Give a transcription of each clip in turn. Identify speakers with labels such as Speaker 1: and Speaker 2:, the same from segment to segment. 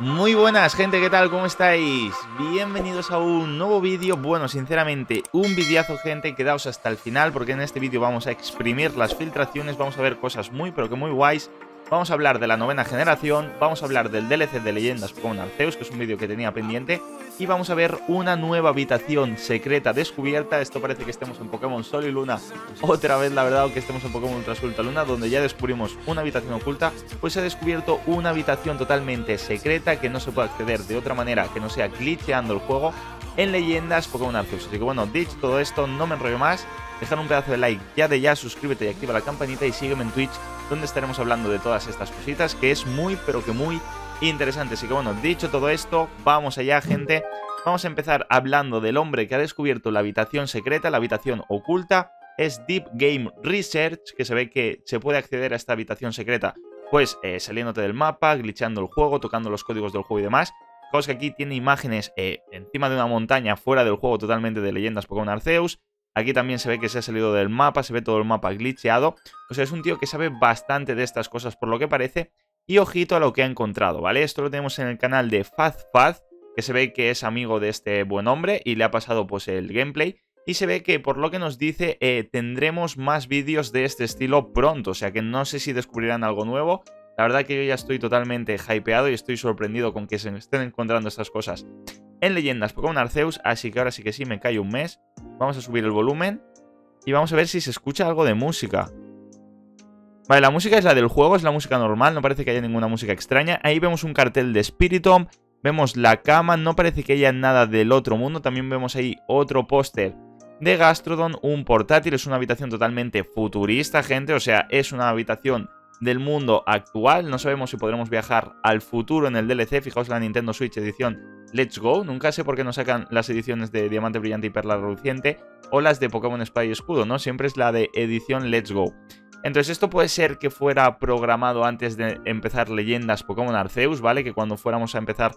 Speaker 1: Muy buenas gente, ¿qué tal? ¿Cómo estáis? Bienvenidos a un nuevo vídeo, bueno, sinceramente, un videazo gente, quedaos hasta el final porque en este vídeo vamos a exprimir las filtraciones, vamos a ver cosas muy pero que muy guays Vamos a hablar de la novena generación, vamos a hablar del DLC de leyendas Pokémon Arceus, que es un vídeo que tenía pendiente, y vamos a ver una nueva habitación secreta descubierta. Esto parece que estemos en Pokémon Sol y Luna otra vez, la verdad, o que estemos en Pokémon Ultra Sol Luna, donde ya descubrimos una habitación oculta, pues se ha descubierto una habitación totalmente secreta que no se puede acceder de otra manera que no sea glitcheando el juego en leyendas Pokémon Arceus. Así que bueno, dicho todo esto, no me enrollo más. Dejar un pedazo de like ya de ya, suscríbete y activa la campanita y sígueme en Twitch donde estaremos hablando de todas estas cositas que es muy pero que muy interesante. Así que bueno, dicho todo esto, vamos allá gente. Vamos a empezar hablando del hombre que ha descubierto la habitación secreta, la habitación oculta. Es Deep Game Research, que se ve que se puede acceder a esta habitación secreta pues eh, saliéndote del mapa, glitchando el juego, tocando los códigos del juego y demás. Cosa que aquí tiene imágenes eh, encima de una montaña fuera del juego totalmente de leyendas Pokémon Arceus. Aquí también se ve que se ha salido del mapa, se ve todo el mapa glitcheado. O sea, es un tío que sabe bastante de estas cosas por lo que parece. Y ojito a lo que ha encontrado, ¿vale? Esto lo tenemos en el canal de FazFaz, que se ve que es amigo de este buen hombre y le ha pasado pues el gameplay. Y se ve que por lo que nos dice eh, tendremos más vídeos de este estilo pronto, o sea que no sé si descubrirán algo nuevo. La verdad que yo ya estoy totalmente hypeado y estoy sorprendido con que se me estén encontrando estas cosas en leyendas Pokémon Arceus, así que ahora sí que sí, me cae un mes. Vamos a subir el volumen y vamos a ver si se escucha algo de música. Vale, la música es la del juego, es la música normal, no parece que haya ninguna música extraña. Ahí vemos un cartel de Spiritomb, vemos la cama, no parece que haya nada del otro mundo. También vemos ahí otro póster de Gastrodon, un portátil, es una habitación totalmente futurista, gente. O sea, es una habitación del mundo actual. No sabemos si podremos viajar al futuro en el DLC. Fijaos la Nintendo Switch edición Let's Go. Nunca sé por qué no sacan las ediciones de Diamante Brillante y Perla Reluciente o las de Pokémon Espada y Escudo, ¿no? Siempre es la de edición Let's Go. Entonces esto puede ser que fuera programado antes de empezar leyendas Pokémon Arceus, ¿vale? Que cuando fuéramos a empezar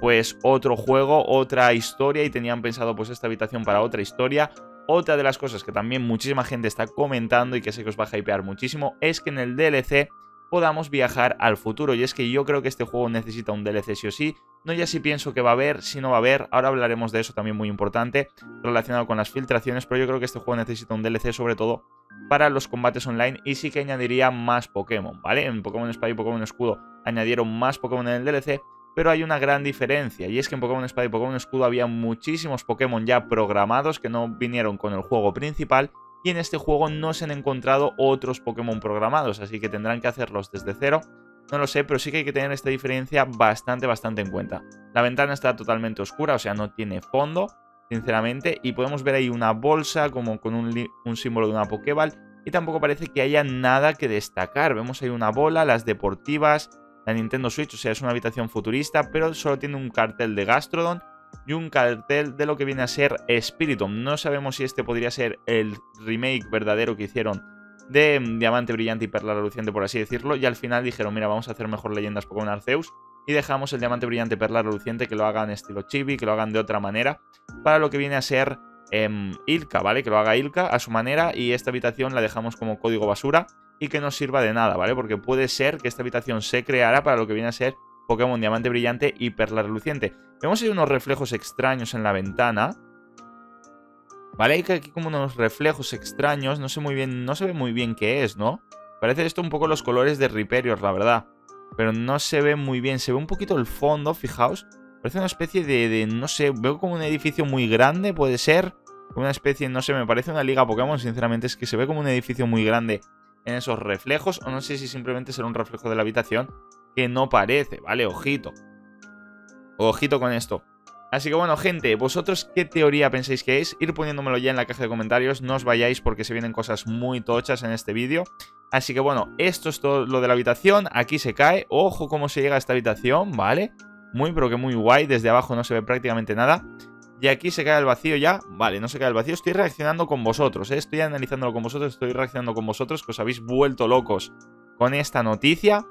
Speaker 1: pues otro juego, otra historia y tenían pensado pues esta habitación para otra historia otra de las cosas que también muchísima gente está comentando y que sé que os va a hypear muchísimo es que en el DLC podamos viajar al futuro. Y es que yo creo que este juego necesita un DLC sí o sí. No ya si pienso que va a haber, si no va a haber. Ahora hablaremos de eso también muy importante relacionado con las filtraciones. Pero yo creo que este juego necesita un DLC sobre todo para los combates online. Y sí que añadiría más Pokémon, ¿vale? En Pokémon Espada y Pokémon Escudo añadieron más Pokémon en el DLC. Pero hay una gran diferencia, y es que en Pokémon Espada y Pokémon Escudo había muchísimos Pokémon ya programados que no vinieron con el juego principal, y en este juego no se han encontrado otros Pokémon programados, así que tendrán que hacerlos desde cero. No lo sé, pero sí que hay que tener esta diferencia bastante, bastante en cuenta. La ventana está totalmente oscura, o sea, no tiene fondo, sinceramente, y podemos ver ahí una bolsa como con un, un símbolo de una Pokéball, y tampoco parece que haya nada que destacar. Vemos ahí una bola, las deportivas, Nintendo Switch, o sea, es una habitación futurista, pero solo tiene un cartel de Gastrodon y un cartel de lo que viene a ser Spiritomb. No sabemos si este podría ser el remake verdadero que hicieron de mm, Diamante Brillante y Perla Reluciente, por así decirlo, y al final dijeron, mira, vamos a hacer mejor leyendas Pokémon Arceus, y dejamos el Diamante Brillante Perla Reluciente que lo hagan estilo chibi, que lo hagan de otra manera, para lo que viene a ser eh, Ilka, ¿vale? Que lo haga Ilka a su manera, y esta habitación la dejamos como código basura, y que no sirva de nada, ¿vale? Porque puede ser que esta habitación se creara para lo que viene a ser Pokémon Diamante Brillante y Perla Reluciente. Vemos ahí unos reflejos extraños en la ventana. Vale, hay aquí como unos reflejos extraños, no sé muy bien, no se ve muy bien qué es, ¿no? Parece esto un poco los colores de Riperior, la verdad. Pero no se ve muy bien, se ve un poquito el fondo, fijaos. Parece una especie de, no sé, veo como un edificio muy grande, puede ser. Una especie, no sé, me parece una liga Pokémon, sinceramente, es que se ve como un edificio muy grande en esos reflejos. O no sé si simplemente será un reflejo de la habitación que no parece, ¿vale? Ojito. Ojito con esto. Así que bueno, gente, ¿vosotros qué teoría pensáis que es? Ir poniéndomelo ya en la caja de comentarios, no os vayáis porque se vienen cosas muy tochas en este vídeo. Así que bueno, esto es todo lo de la habitación, aquí se cae, ojo cómo se llega a esta habitación, ¿vale? Muy pero que muy guay, desde abajo no se ve prácticamente nada. Y aquí se cae el vacío ya. Vale, no se cae el vacío. Estoy reaccionando con vosotros, ¿eh? Estoy analizándolo con vosotros, estoy reaccionando con vosotros, que os habéis vuelto locos con esta noticia.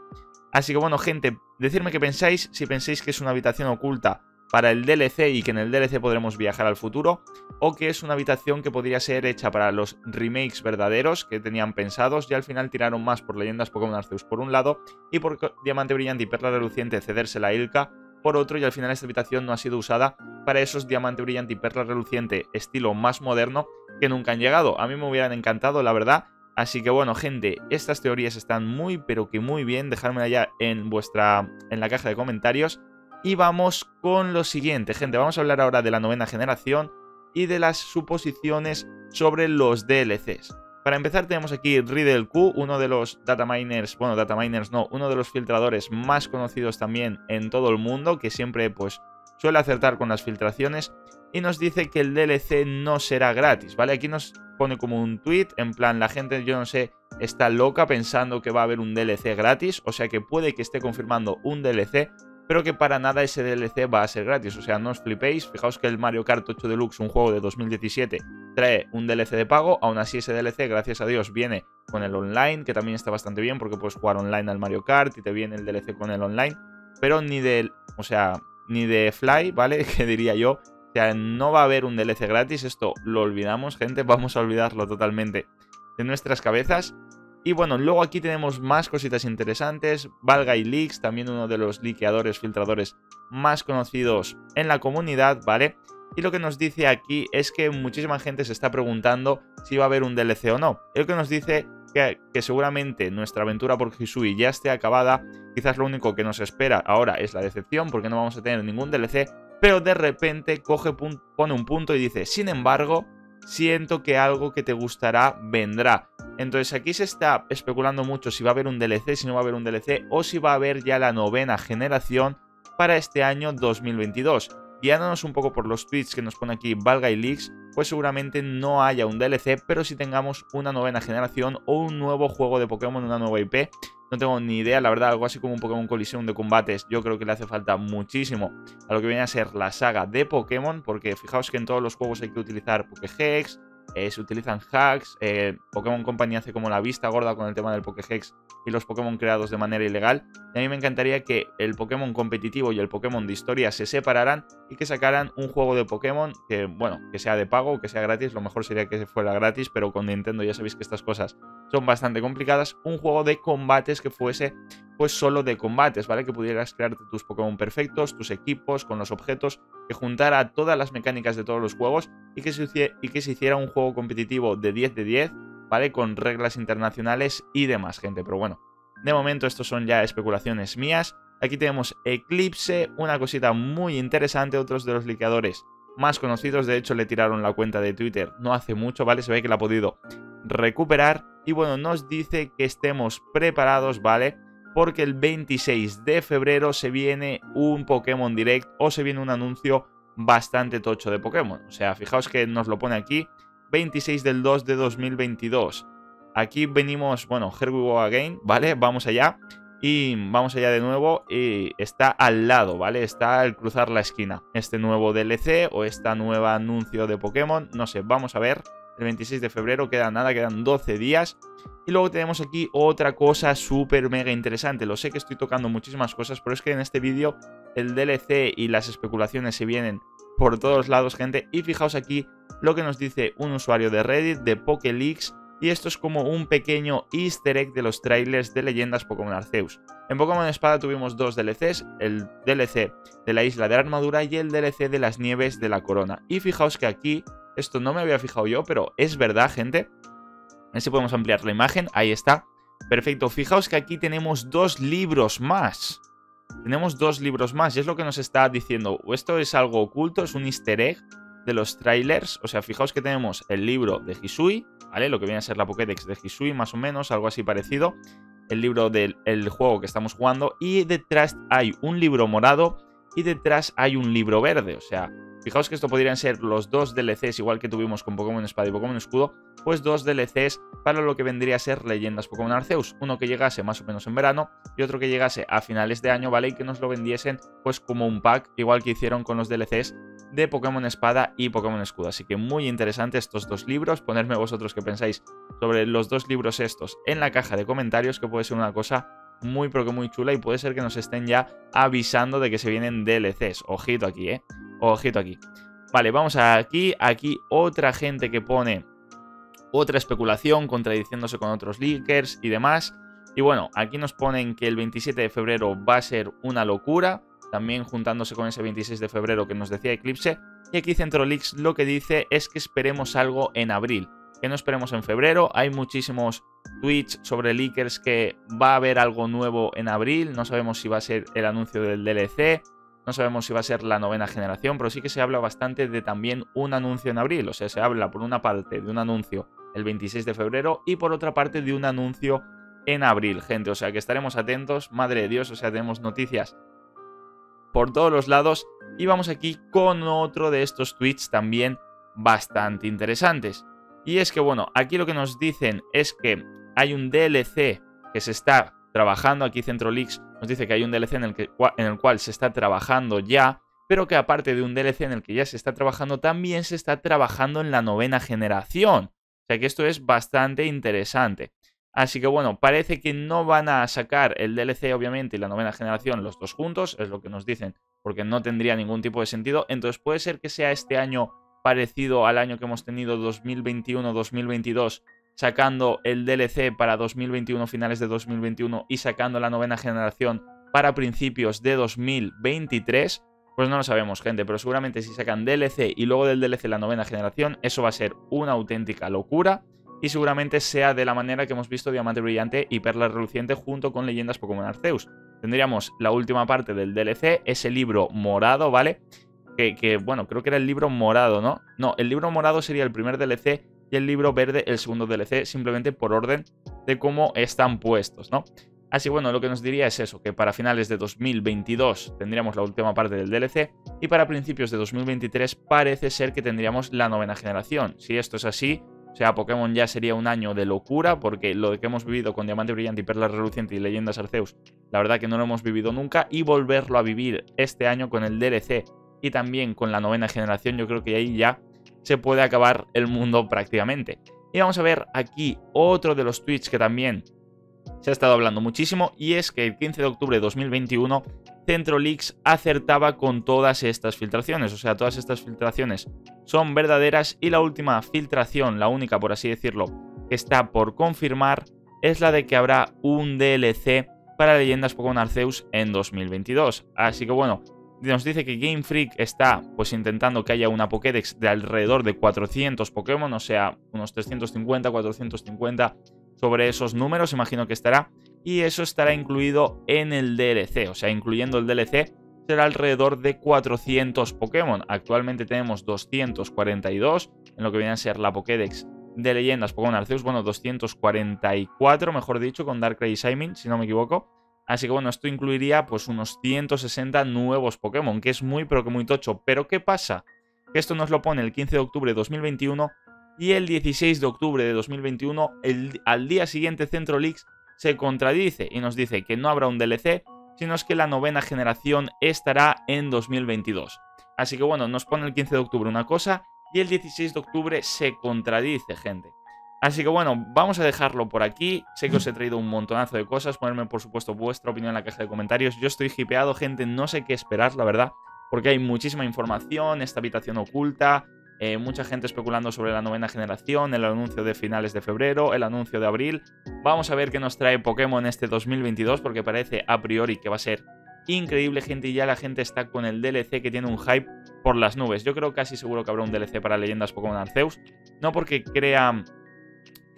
Speaker 1: Así que bueno, gente, decidme qué pensáis, si pensáis que es una habitación oculta para el DLC y que en el DLC podremos viajar al futuro, o que es una habitación que podría ser hecha para los remakes verdaderos que tenían pensados y al final tiraron más por leyendas Pokémon Arceus por un lado y por Diamante Brillante y Perla Reluciente cedérsela a Ilka por otro y al final esta habitación no ha sido usada para esos diamante brillante y perla reluciente estilo más moderno que nunca han llegado. A mí me hubieran encantado, la verdad. Así que bueno, gente, estas teorías están muy pero que muy bien. Dejadme allá en vuestra en la caja de comentarios. Y vamos con lo siguiente, gente. Vamos a hablar ahora de la novena generación y de las suposiciones sobre los DLCs. Para empezar tenemos aquí Riddle Q, uno de los data miners, bueno, data miners no, uno de los filtradores más conocidos también en todo el mundo, que siempre pues suele acertar con las filtraciones y nos dice que el DLC no será gratis, ¿vale? Aquí nos pone como un tweet, en plan, la gente, yo no sé, está loca pensando que va a haber un DLC gratis, o sea que puede que esté confirmando un DLC, pero que para nada ese DLC va a ser gratis. O sea, no os flipéis. Fijaos que el Mario Kart 8 Deluxe, un juego de 2017, trae un DLC de pago. Aún así, ese DLC, gracias a Dios, viene con el online, que también está bastante bien porque puedes jugar online al Mario Kart y te viene el DLC con el online. Pero ni de, o sea, ni de Fly, ¿vale? Que diría yo. O sea, no va a haber un DLC gratis. Esto lo olvidamos, gente. Vamos a olvidarlo totalmente de nuestras cabezas. Y bueno, luego aquí tenemos más cositas interesantes. Valga y Leaks, también uno de los liqueadores, filtradores más conocidos en la comunidad, ¿vale? Y lo que nos dice aquí es que muchísima gente se está preguntando si va a haber un DLC o no. El que nos dice que, que, seguramente nuestra aventura por Hisui ya esté acabada. Quizás lo único que nos espera ahora es la decepción porque no vamos a tener ningún DLC. Pero de repente coge, pone un punto y dice, sin embargo, siento que algo que te gustará vendrá. Entonces aquí se está especulando mucho si va a haber un DLC, si no va a haber un DLC o si va a haber ya la novena generación para este año 2022. Guiándonos un poco por los tweets que nos pone aquí Valga y Leaks, pues seguramente no haya un DLC, pero si tengamos una novena generación o un nuevo juego de Pokémon, una nueva IP. No tengo ni idea, la verdad, algo así como un Pokémon Colisión de combates, yo creo que le hace falta muchísimo a lo que viene a ser la saga de Pokémon, porque fijaos que en todos los juegos hay que utilizar Pokéhex, eh, se utilizan hacks, eh, Pokémon Company hace como la vista gorda con el tema del Pokéhex y los Pokémon creados de manera ilegal. Y a mí me encantaría que el Pokémon competitivo y el Pokémon de historia se separaran y que sacaran un juego de Pokémon que, bueno, que sea de pago que sea gratis. Lo mejor sería que fuera gratis, pero con Nintendo ya sabéis que estas cosas son bastante complicadas. Un juego de combates que fuese pues solo de combates, ¿vale? Que pudieras crearte tus Pokémon perfectos, tus equipos, con los objetos, que juntara todas las mecánicas de todos los juegos y que se, y que se hiciera un juego competitivo de 10 de 10, ¿vale? Con reglas internacionales y demás, gente. Pero bueno, de momento estos son ya especulaciones mías. Aquí tenemos Eclipse, una cosita muy interesante, otros de los liqueadores más conocidos, de hecho le tiraron la cuenta de Twitter no hace mucho, ¿vale? Se ve que la ha podido recuperar y bueno, nos dice que estemos preparados, ¿vale? Porque el 26 de febrero se viene un Pokémon Direct o se viene un anuncio bastante tocho de Pokémon. O sea, fijaos que nos lo pone aquí, 26 del 2 de 2022. Aquí venimos, bueno, Here we go again, ¿vale? Vamos allá. Y vamos allá de nuevo y está al lado, ¿vale? Está al cruzar la esquina. Este nuevo DLC o esta nueva anuncio de Pokémon, no sé, vamos a ver el 26 de febrero, queda nada, quedan 12 días. Y luego tenemos aquí otra cosa súper mega interesante. Lo sé que estoy tocando muchísimas cosas, pero es que en este vídeo el DLC y las especulaciones se vienen por todos lados, gente. Y fijaos aquí lo que nos dice un usuario de Reddit, de PokéLeaks, y esto es como un pequeño easter egg de los trailers de leyendas Pokémon Arceus. En Pokémon Espada tuvimos dos DLCs, el DLC de la isla de la armadura y el DLC de las nieves de la corona. Y fijaos que aquí esto no me había fijado yo, pero es verdad, gente. A ver si podemos ampliar la imagen. Ahí está. Perfecto. Fijaos que aquí tenemos dos libros más. Tenemos dos libros más. Y es lo que nos está diciendo. Esto es algo oculto, es un easter egg de los trailers. O sea, fijaos que tenemos el libro de Hisui, ¿vale? Lo que viene a ser la Pokédex de Hisui, más o menos, algo así parecido. El libro del juego que estamos jugando. Y detrás hay un libro morado y detrás hay un libro verde. O sea, Fijaos que esto podrían ser los dos DLCs, igual que tuvimos con Pokémon Espada y Pokémon Escudo, pues dos DLCs para lo que vendría a ser Leyendas Pokémon Arceus. Uno que llegase más o menos en verano y otro que llegase a finales de año, ¿vale? Y que nos lo vendiesen pues como un pack, igual que hicieron con los DLCs de Pokémon Espada y Pokémon Escudo. Así que muy interesante estos dos libros. Ponerme vosotros qué pensáis sobre los dos libros estos en la caja de comentarios, que puede ser una cosa muy pero que muy chula y puede ser que nos estén ya avisando de que se vienen DLCs. Ojito aquí, ¿eh? Ojito aquí. Vale, vamos aquí. Aquí otra gente que pone otra especulación, contradiciéndose con otros leakers y demás. Y bueno, aquí nos ponen que el 27 de febrero va a ser una locura. también juntándose con ese 26 de febrero que nos decía Eclipse. Y aquí Centrolix lo que dice es que esperemos algo en abril, que no esperemos en febrero. Hay muchísimos tweets sobre leakers que va a haber algo nuevo en abril. No sabemos si va a ser el anuncio del DLC, no sabemos si va a ser la novena generación, pero sí que se habla bastante de también un anuncio en abril. O sea, se habla por una parte de un anuncio el 26 de febrero y por otra parte de un anuncio en abril, gente. O sea que estaremos atentos. Madre de Dios, o sea, tenemos noticias por todos los lados. Y vamos aquí con otro de estos tweets también bastante interesantes. Y es que, bueno, aquí lo que nos dicen es que hay un DLC que se está trabajando. Aquí CentroLeaks nos dice que hay un DLC en el, que, en el cual se está trabajando ya. Pero que aparte de un DLC en el que ya se está trabajando, también se está trabajando en la novena generación. O sea que esto es bastante interesante. Así que bueno, parece que no van a sacar el DLC obviamente y la novena generación los dos juntos, es lo que nos dicen, porque no tendría ningún tipo de sentido. Entonces puede ser que sea este año parecido al año que hemos tenido 2021-2022, sacando el DLC para 2021, finales de 2021 y sacando la novena generación para principios de 2023. Pues no lo sabemos, gente, pero seguramente si sacan DLC y luego del DLC la novena generación, eso va a ser una auténtica locura y seguramente sea de la manera que hemos visto Diamante Brillante y Perla Reluciente junto con Leyendas Pokémon Arceus. Tendríamos la última parte del DLC, ese libro morado, ¿vale? Que, bueno, creo que era el libro morado, ¿no? No, el libro morado sería el primer DLC y el libro verde el segundo DLC, simplemente por orden de cómo están puestos, ¿no? Así bueno, lo que nos diría es eso, que para finales de 2022 tendríamos la última parte del DLC y para principios de 2023 parece ser que tendríamos la novena generación. Si esto es así, o sea, Pokémon ya sería un año de locura, porque lo que hemos vivido con Diamante Brillante y Perla Reluciente y Leyendas Arceus, la verdad que no lo hemos vivido nunca, y volverlo a vivir este año con el DLC y también con la novena generación, yo creo que ahí ya se puede acabar el mundo prácticamente. Y vamos a ver aquí otro de los tweets que también se ha estado hablando muchísimo, y es que el 15 de octubre de 2021 CentroLeaks acertaba con todas estas filtraciones, o sea, todas estas filtraciones son verdaderas y la última filtración, la única por así decirlo, que está por confirmar es la de que habrá un DLC para Leyendas Pokémon Arceus en 2022. Así que bueno, nos dice que Game Freak está pues intentando que haya una Pokédex de alrededor de 400 Pokémon, o sea, unos 350, 450 sobre esos números, imagino que estará y eso estará incluido en el DLC, o sea, incluyendo el DLC será alrededor de 400 Pokémon. Actualmente tenemos 242 en lo que viene a ser la Pokédex de leyendas Pokémon Arceus, bueno, 244 mejor dicho, con Darkrai y Simon, si no me equivoco. Así que bueno, esto incluiría pues unos 160 nuevos Pokémon, que es muy pero que muy tocho. Pero ¿qué pasa? Que esto nos lo pone el 15 de octubre de 2021 y el 16 de octubre de 2021, el, al día siguiente Centro Leaks se contradice y nos dice que no habrá un DLC, sino es que la novena generación estará en 2022. Así que bueno, nos pone el 15 de octubre una cosa y el 16 de octubre se contradice, gente. Así que bueno, vamos a dejarlo por aquí. Sé que os he traído un montonazo de cosas. Ponerme, por supuesto, vuestra opinión en la caja de comentarios. Yo estoy hipeado, gente. No sé qué esperar, la verdad. Porque hay muchísima información, esta habitación oculta, eh, mucha gente especulando sobre la novena generación, el anuncio de finales de febrero, el anuncio de abril. Vamos a ver qué nos trae Pokémon este 2022 porque parece a priori que va a ser increíble, gente, y ya la gente está con el DLC que tiene un hype por las nubes. Yo creo casi seguro que habrá un DLC para Leyendas Pokémon Arceus, no porque crea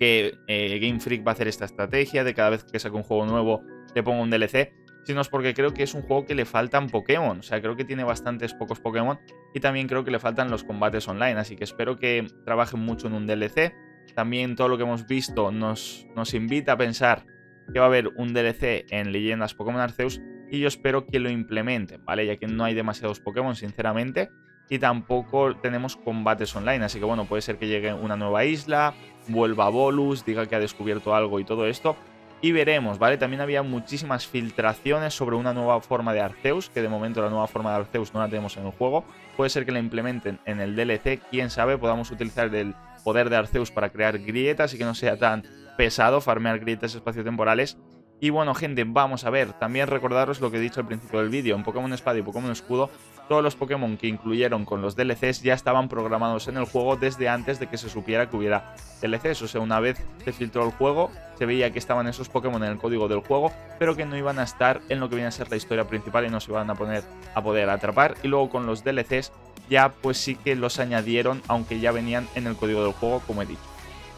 Speaker 1: que eh, Game Freak va a hacer esta estrategia de cada vez que saque un juego nuevo le ponga un DLC, sino es porque creo que es un juego que le faltan Pokémon. O sea, creo que tiene bastantes pocos Pokémon y también creo que le faltan los combates online. Así que espero que trabajen mucho en un DLC. También todo lo que hemos visto nos, nos invita a pensar que va a haber un DLC en Leyendas Pokémon Arceus y yo espero que lo implementen, ¿vale? Ya que no hay demasiados Pokémon, sinceramente, y tampoco tenemos combates online, así que bueno, puede ser que llegue una nueva isla, vuelva a Bolus, diga que ha descubierto algo y todo esto, y veremos, ¿vale? También había muchísimas filtraciones sobre una nueva forma de Arceus, que de momento la nueva forma de Arceus no la tenemos en el juego. Puede ser que la implementen en el DLC, quién sabe, podamos utilizar el poder de Arceus para crear grietas y que no sea tan pesado farmear grietas espaciotemporales. Y bueno, gente, vamos a ver. También recordaros lo que he dicho al principio del vídeo. En Pokémon Espada y Pokémon Escudo, todos los Pokémon que incluyeron con los DLCs ya estaban programados en el juego desde antes de que se supiera que hubiera DLCs. O sea, una vez se filtró el juego, se veía que estaban esos Pokémon en el código del juego, pero que no iban a estar en lo que viene a ser la historia principal y no se iban a poner a poder atrapar. Y luego con los DLCs ya pues sí que los añadieron, aunque ya venían en el código del juego, como he dicho.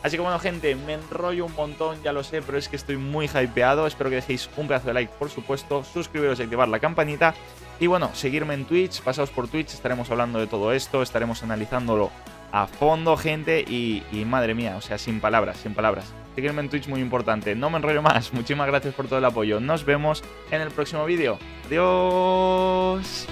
Speaker 1: Así que bueno, gente, me enrollo un montón, ya lo sé, pero es que estoy muy hypeado. Espero que dejéis un pedazo de like, por supuesto, suscribiros y activar la campanita. Y bueno, seguirme en Twitch, pasaos por Twitch, estaremos hablando de todo esto, estaremos analizándolo a fondo, gente, y, y madre mía, o sea, sin palabras, sin palabras. Seguirme en Twitch muy importante. No me enrollo más. Muchísimas gracias por todo el apoyo. Nos vemos en el próximo vídeo. Adiós.